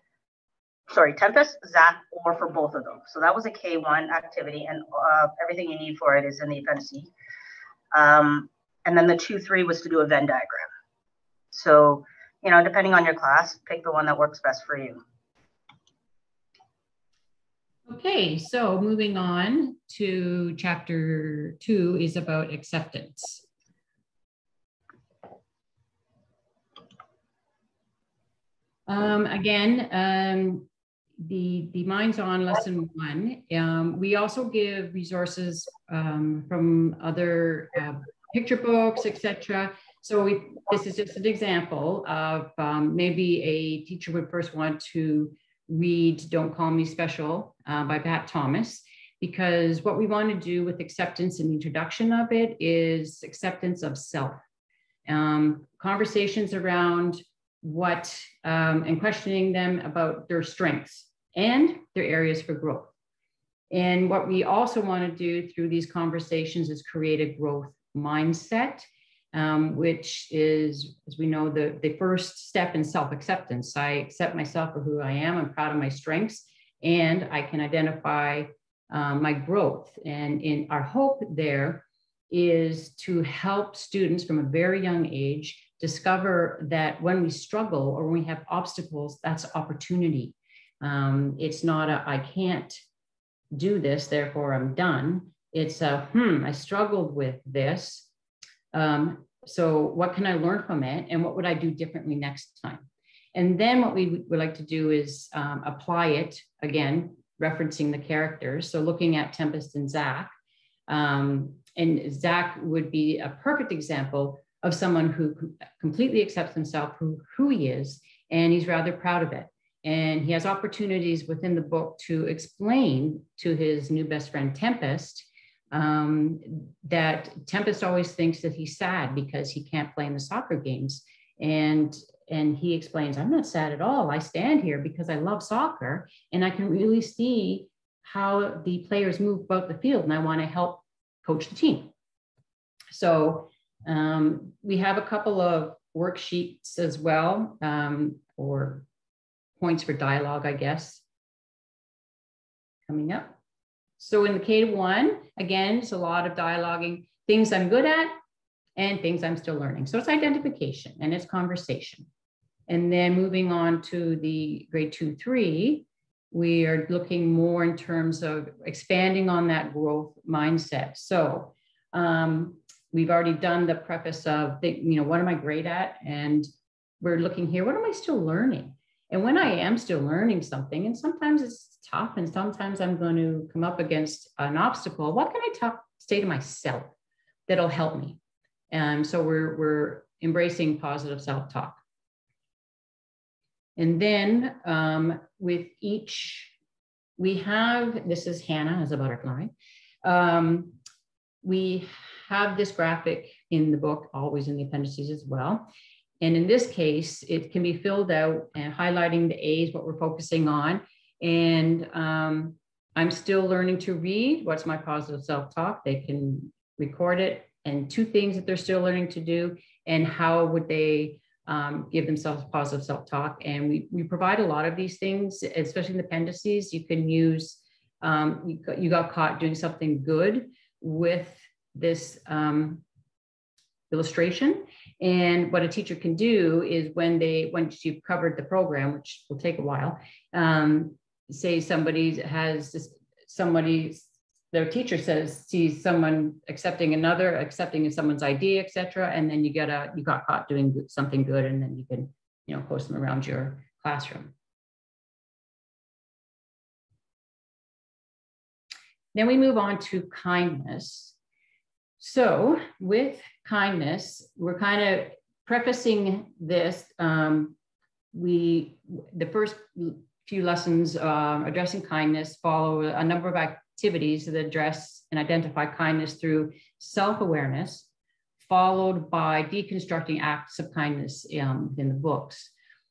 sorry, Tempest, Zach, or for both of them. So that was a K1 activity, and uh, everything you need for it is in the appendices. Um, and then the two, three was to do a Venn diagram. So, you know, depending on your class, pick the one that works best for you. Okay, so moving on to chapter two is about acceptance. Um, again, um, the, the Minds On lesson one, um, we also give resources um, from other uh, picture books, etc. So we, this is just an example of um, maybe a teacher would first want to read Don't Call Me Special uh, by Pat Thomas, because what we want to do with acceptance and introduction of it is acceptance of self. Um, conversations around what um, and questioning them about their strengths and their areas for growth. And what we also want to do through these conversations is create a growth mindset, um, which is, as we know, the, the first step in self acceptance. I accept myself for who I am, I'm proud of my strengths, and I can identify um, my growth. And in our hope there is to help students from a very young age discover that when we struggle or when we have obstacles, that's opportunity. Um, it's not a, I can't do this, therefore I'm done. It's a, hmm, I struggled with this. Um, so what can I learn from it? And what would I do differently next time? And then what we would like to do is um, apply it again, referencing the characters. So looking at Tempest and Zach. Um, and Zach would be a perfect example of someone who completely accepts himself who, who he is, and he's rather proud of it. And he has opportunities within the book to explain to his new best friend, Tempest, um, that Tempest always thinks that he's sad because he can't play in the soccer games. And and he explains, I'm not sad at all. I stand here because I love soccer and I can really see how the players move about the field and I want to help coach the team. So um, we have a couple of worksheets as well, um, or points for dialogue, I guess, coming up. So in the K1, again, it's a lot of dialoguing, things I'm good at and things I'm still learning. So it's identification and it's conversation. And then moving on to the grade two, three, we are looking more in terms of expanding on that growth mindset. So um, we've already done the preface of, the, you know, what am I great at? And we're looking here, what am I still learning? And when I am still learning something, and sometimes it's tough, and sometimes I'm going to come up against an obstacle, what can I talk, say to myself that'll help me? And so we're, we're embracing positive self talk. And then um, with each, we have this is Hannah as a butterfly. Um, we have this graphic in the book, always in the appendices as well. And in this case, it can be filled out and highlighting the A's, what we're focusing on. And um, I'm still learning to read. What's my positive self talk? They can record it and two things that they're still learning to do and how would they um, give themselves positive self talk. And we, we provide a lot of these things, especially in the appendices. You can use, um, you, got, you got caught doing something good with this um, illustration. And what a teacher can do is when they, once you've covered the program, which will take a while, um, say somebody has this, somebody, their teacher says, sees someone accepting another, accepting someone's idea, etc. And then you get a, you got caught doing something good and then you can you know, post them around your classroom. Then we move on to kindness. So with kindness, we're kind of prefacing this. Um, we the first few lessons um, addressing kindness follow a number of activities that address and identify kindness through self-awareness, followed by deconstructing acts of kindness um, in the books.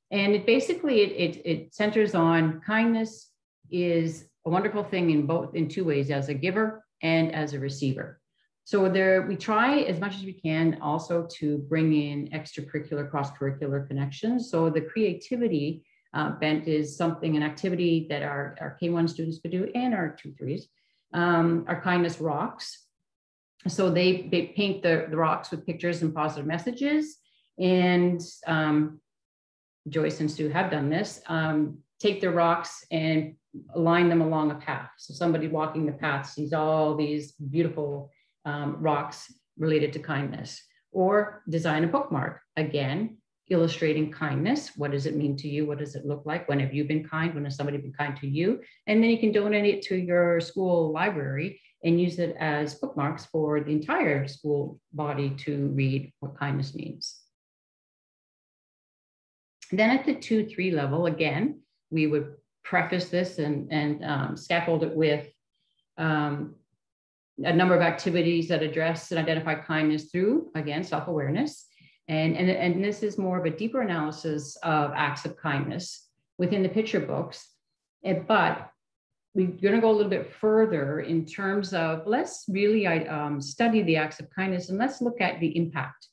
And it basically it, it, it centers on kindness is a wonderful thing in both in two ways as a giver and as a receiver. So there we try as much as we can also to bring in extracurricular cross-curricular connections. So the creativity uh, bent is something, an activity that our, our K1 students could do and our two threes. Um, our kindness rocks. So they, they paint the, the rocks with pictures and positive messages. And um, Joyce and Sue have done this. Um, take the rocks and align them along a path. So somebody walking the path sees all these beautiful um, rocks related to kindness. Or design a bookmark. Again, illustrating kindness. What does it mean to you? What does it look like? When have you been kind? When has somebody been kind to you? And then you can donate it to your school library and use it as bookmarks for the entire school body to read what kindness means. Then at the two, three level, again, we would preface this and, and um, scaffold it with um, a number of activities that address and identify kindness through, again, self-awareness. And, and, and this is more of a deeper analysis of acts of kindness within the picture books. And, But we're going to go a little bit further in terms of let's really um, study the acts of kindness and let's look at the impact.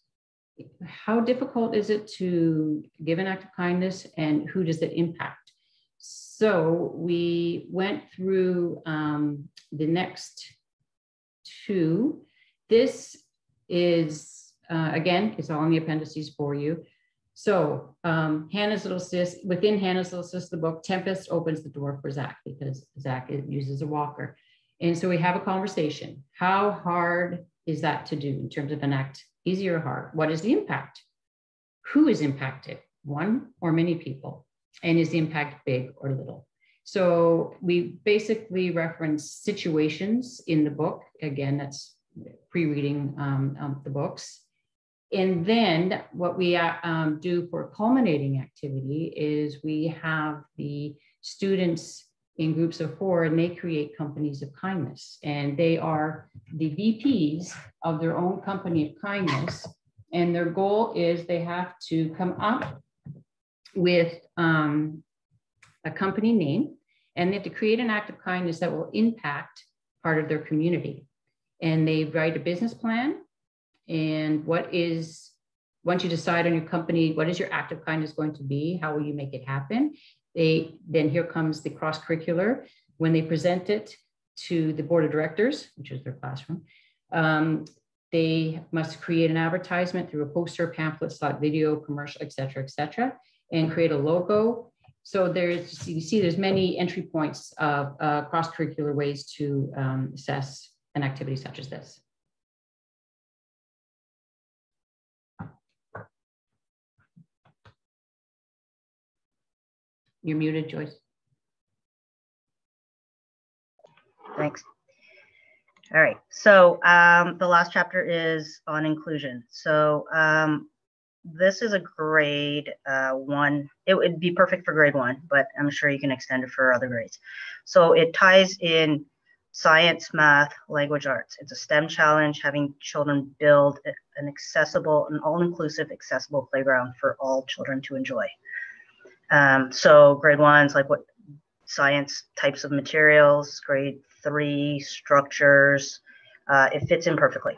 How difficult is it to give an act of kindness and who does it impact? So we went through um, the next two. This is, uh, again, it's all in the appendices for you. So um, Hannah's Little Sis, within Hannah's Little Sis, the book, Tempest opens the door for Zach because Zach uses a walker. And so we have a conversation. How hard is that to do in terms of an act? Easy or hard? What is the impact? Who is impacted? One or many people? And is the impact big or little? So we basically reference situations in the book. Again, that's pre-reading um, um, the books. And then what we uh, um, do for culminating activity is we have the students in groups of four and they create companies of kindness. And they are the VPs of their own company of kindness. And their goal is they have to come up with um, a company name, and they have to create an act of kindness that will impact part of their community. And they write a business plan and what is, once you decide on your company, what is your act of kindness going to be? How will you make it happen? They then here comes the cross curricular. When they present it to the board of directors, which is their classroom, um, they must create an advertisement through a poster, pamphlet, slot video, commercial, et cetera, et cetera and create a logo. So there's, you see there's many entry points of uh, cross-curricular ways to um, assess an activity such as this. You're muted, Joyce. Thanks. All right, so um, the last chapter is on inclusion. So um, this is a grade uh, one. It would be perfect for grade one, but I'm sure you can extend it for other grades. So it ties in science, math, language arts. It's a STEM challenge having children build an accessible, an all-inclusive, accessible playground for all children to enjoy. Um, so grade one's like what science types of materials, grade three structures. Uh, it fits in perfectly.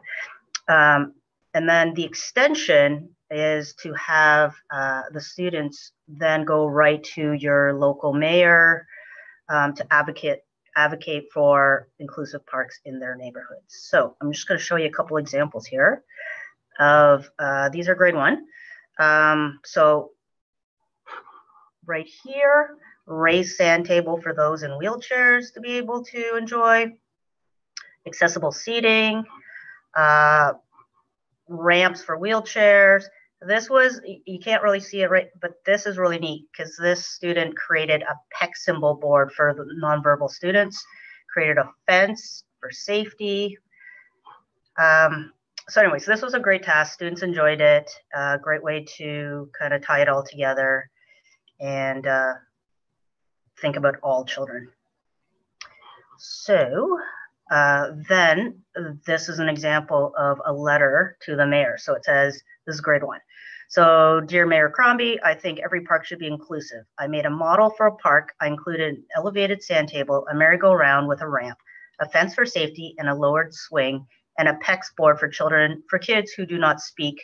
Um, and then the extension is to have uh, the students then go right to your local mayor um, to advocate advocate for inclusive parks in their neighborhoods. So I'm just going to show you a couple examples here of uh, these are grade one. Um, so right here, raised sand table for those in wheelchairs to be able to enjoy, accessible seating, uh, ramps for wheelchairs, this was, you can't really see it right, but this is really neat because this student created a PEC symbol board for the nonverbal students, created a fence for safety. Um, so anyways, this was a great task. Students enjoyed it. A uh, great way to kind of tie it all together and uh, think about all children. So uh, then this is an example of a letter to the mayor. So it says, this is grade one. So, dear Mayor Crombie, I think every park should be inclusive. I made a model for a park. I included an elevated sand table, a merry-go-round with a ramp, a fence for safety, and a lowered swing, and a PECS board for children, for kids who do not speak,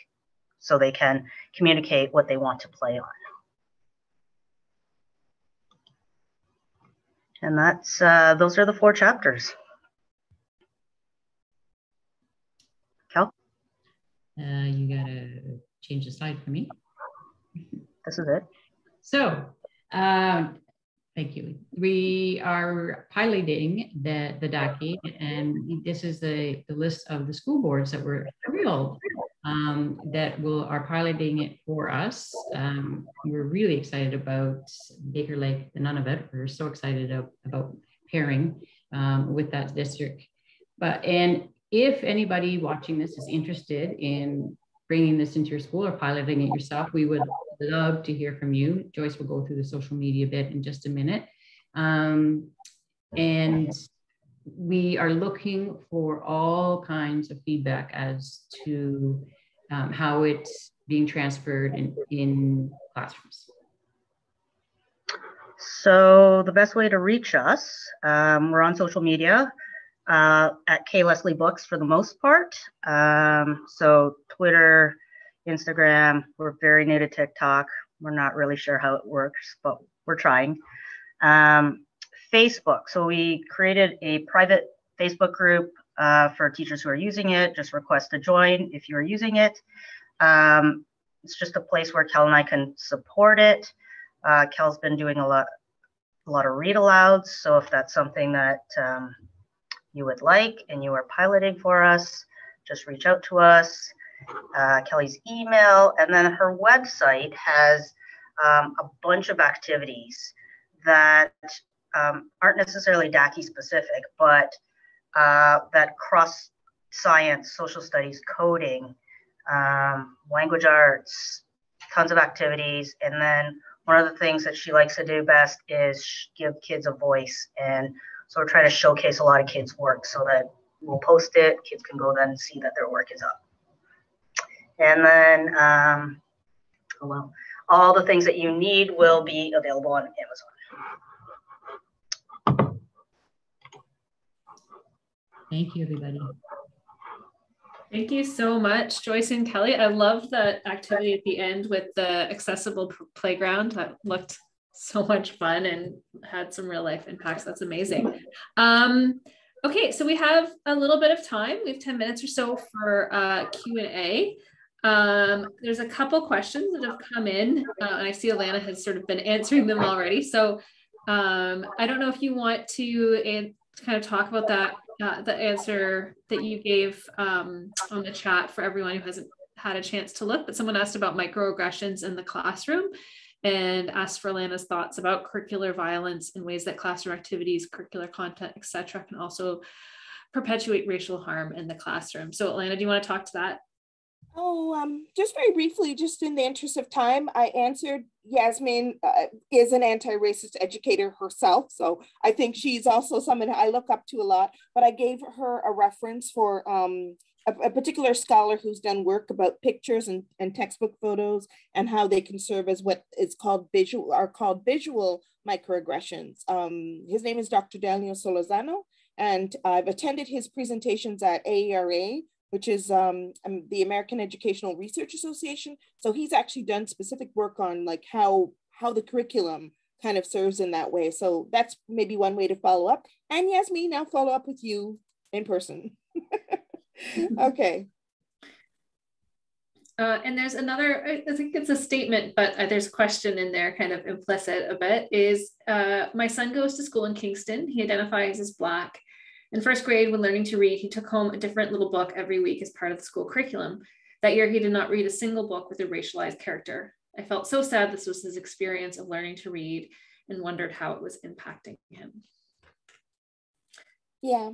so they can communicate what they want to play on. And that's uh, those are the four chapters. Uh, you gotta change the slide for me. This is it. So, uh, thank you. We are piloting the, the DAKI, and this is the, the list of the school boards that were thrilled um, that will are piloting it for us. Um, we're really excited about Baker Lake, the Nunavut. We're so excited about, about pairing um, with that district. But and if anybody watching this is interested in bringing this into your school or piloting it yourself, we would love to hear from you. Joyce will go through the social media bit in just a minute. Um, and we are looking for all kinds of feedback as to um, how it's being transferred in, in classrooms. So the best way to reach us, um, we're on social media uh, at K Leslie Books for the most part. Um, so Twitter, Instagram. We're very new to TikTok. We're not really sure how it works, but we're trying. Um, Facebook. So we created a private Facebook group uh, for teachers who are using it. Just request to join if you're using it. Um, it's just a place where Kel and I can support it. Uh, Kel's been doing a lot, a lot of read alouds. So if that's something that um, you would like and you are piloting for us, just reach out to us. Uh, Kelly's email, and then her website has um, a bunch of activities that um, aren't necessarily DAKI specific, but uh, that cross science, social studies, coding, um, language arts, tons of activities. And then one of the things that she likes to do best is give kids a voice. And so we're trying to showcase a lot of kids' work so that we'll post it, kids can go then see that their work is up. And then, um, oh well, all the things that you need will be available on Amazon. Thank you, everybody. Thank you so much, Joyce and Kelly. I love that activity at the end with the accessible playground. That looked so much fun and had some real life impacts. That's amazing. Um, okay, so we have a little bit of time. We have 10 minutes or so for uh, Q&A. Um, there's a couple questions that have come in, uh, and I see Alana has sort of been answering them already. So um, I don't know if you want to kind of talk about that uh, the answer that you gave um, on the chat for everyone who hasn't had a chance to look, but someone asked about microaggressions in the classroom and asked for Lana's thoughts about curricular violence and ways that classroom activities, curricular content, etc., can also perpetuate racial harm in the classroom. So, Lana, do you want to talk to that? Oh, um, just very briefly, just in the interest of time, I answered Yasmin uh, is an anti-racist educator herself, so I think she's also someone I look up to a lot. But I gave her a reference for um, a, a, particular scholar who's done work about pictures and, and textbook photos and how they can serve as what is called visual are called visual microaggressions. Um, his name is Dr. Daniel Solórzano, and I've attended his presentations at AERA which is um, um, the American Educational Research Association. So he's actually done specific work on like how how the curriculum kind of serves in that way. So that's maybe one way to follow up. And Yasmin, now follow up with you in person. okay. Uh, and there's another, I think it's a statement, but uh, there's a question in there kind of implicit a bit is uh, my son goes to school in Kingston. He identifies as Black. In first grade, when learning to read, he took home a different little book every week as part of the school curriculum. That year, he did not read a single book with a racialized character. I felt so sad this was his experience of learning to read and wondered how it was impacting him. Yeah,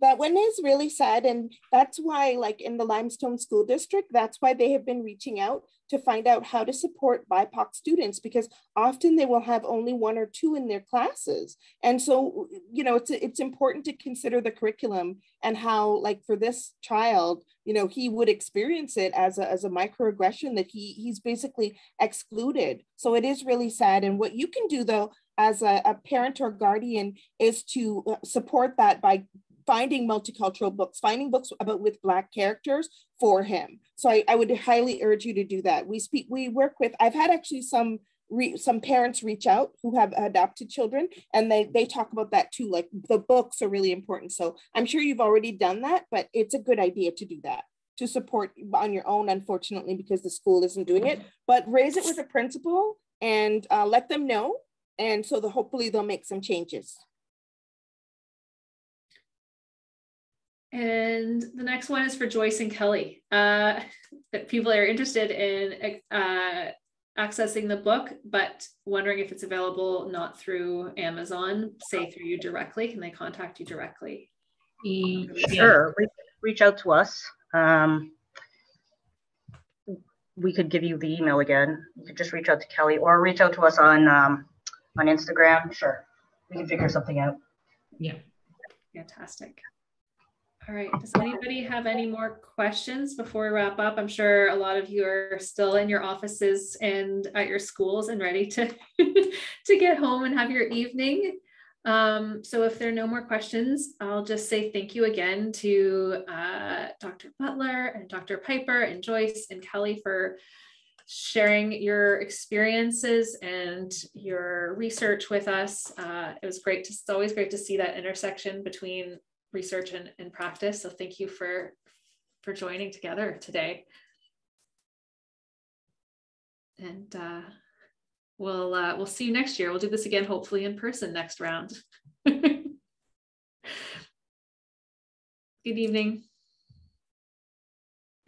that one is really sad. And that's why, like in the Limestone School District, that's why they have been reaching out to find out how to support BIPOC students because often they will have only one or two in their classes. And so, you know, it's, it's important to consider the curriculum and how, like for this child, you know, he would experience it as a, as a microaggression that he, he's basically excluded. So it is really sad. And what you can do though, as a, a parent or guardian is to uh, support that by finding multicultural books, finding books about with Black characters for him. So I, I would highly urge you to do that. We speak, we work with, I've had actually some Re, some parents reach out who have adopted children and they they talk about that too like the books are really important so i'm sure you've already done that but it's a good idea to do that to support on your own unfortunately because the school isn't doing it but raise it with a principal and uh, let them know and so the, hopefully they'll make some changes And the next one is for Joyce and Kelly. Uh, that people are interested in uh, accessing the book, but wondering if it's available not through Amazon, say through you directly. Can they contact you directly? Sure, reach, reach out to us. Um, we could give you the email again. You could just reach out to Kelly or reach out to us on um, on Instagram. Sure, we can figure something out. Yeah. Fantastic. All right, does anybody have any more questions before we wrap up? I'm sure a lot of you are still in your offices and at your schools and ready to, to get home and have your evening. Um, so if there are no more questions, I'll just say thank you again to uh, Dr. Butler and Dr. Pyper and Joyce and Kelly for sharing your experiences and your research with us. Uh, it was great to, it's always great to see that intersection between research and, and practice. So thank you for, for joining together today. And uh, we'll, uh, we'll see you next year. We'll do this again, hopefully in person next round. Good evening.